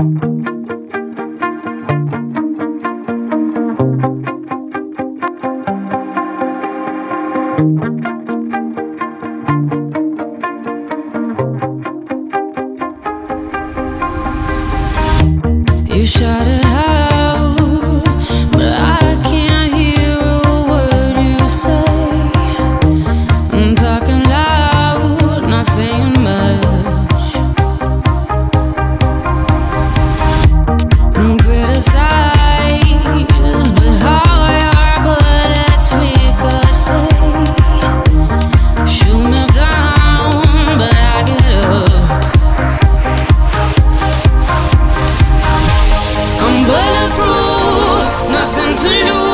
You shot nothing to lose.